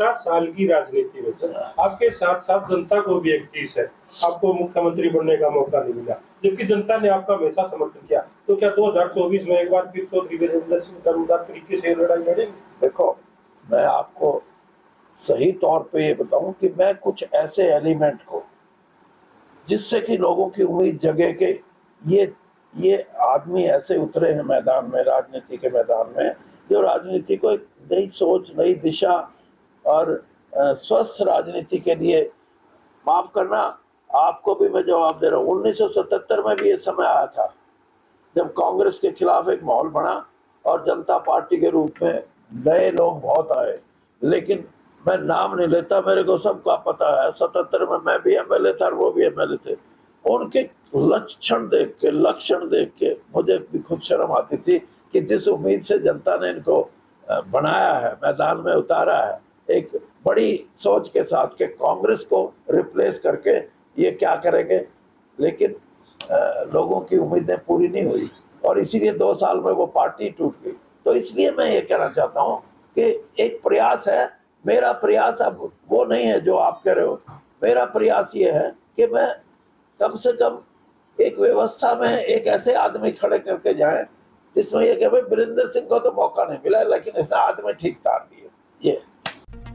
पचास साल की राजनीति में आपके साथ साथ जनता को भी एक चीज़ है। आपको मुख्यमंत्री बनने का मौका नहीं मिला। जबकि जनता ने आपका हमेशा समर्थन किया। तो क्या 2024 में एक बार फिर चौधरी वीरेंद्र सिंह दमदार तरीके से लड़ाई लड़ेंगे? देखो, मैं आपको सही तौर पे ये बताऊँ कि मैं कुछ ऐसे एलिमेंट को, जिससे कि लोगों की उम्मीद जगे के ये ये आदमी ऐसे उतरे हैं मैदान में, राजनीति के मैदान में, जो राजनीति को एक नई सोच, नई दिशा और स्वस्थ राजनीति के लिए माफ़ करना, आपको भी मैं जवाब दे रहा हूँ। 1977 में भी ये समय आया था, जब कांग्रेस के खिलाफ एक माहौल बना और जनता पार्टी के रूप में नए लोग बहुत आए। लेकिन मैं नाम नहीं लेता, मेरे को सबका पता है। सतहत्तर में मैं भी एमएलए था और वो भी एमएलए थे। उनके लक्षण देख के, लक्षण देख के मुझे भी खुद शर्म आती थी कि जिस उम्मीद से जनता ने इनको बनाया है, मैदान में उतारा है एक बड़ी सोच के साथ के कांग्रेस को रिप्लेस करके ये क्या करेंगे? लेकिन अ, लोगों की उम्मीदें पूरी नहीं हुई और इसीलिए दो साल में वो पार्टी टूट गई। तो इसलिए मैं ये कहना चाहता हूँ कि एक प्रयास है मेरा प्रयास अब वो नहीं है जो आप कह रहे हो। मेरा प्रयास ये है कि मैं कम से कम एक व्यवस्था में एक ऐसे आदमी खड़े करके जाए जिसमें यह कि भाई वीरेंद्र सिंह को तो मौका नहीं मिला लेकिन इसने आदमी ठीक तार दिए ये।